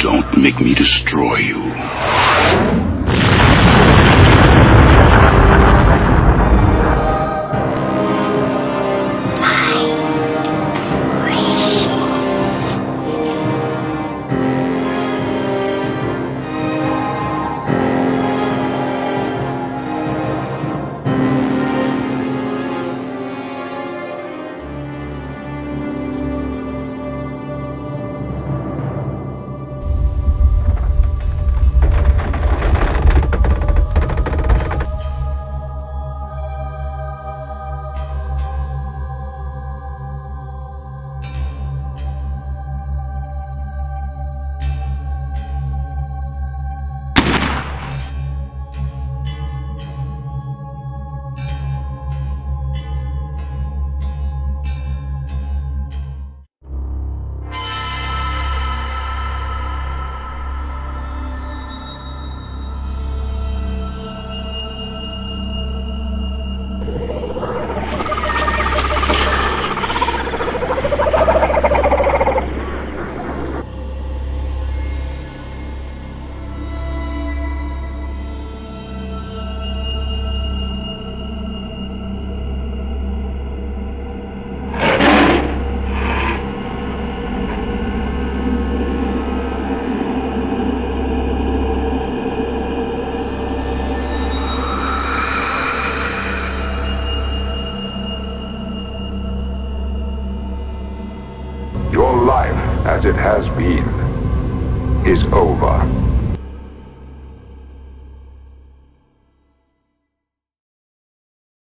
Don't make me destroy you. Your life, as it has been, is over.